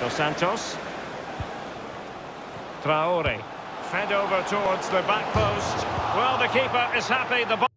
Dos Santos. Traore. Fed over towards the back post. Well, the keeper is happy. The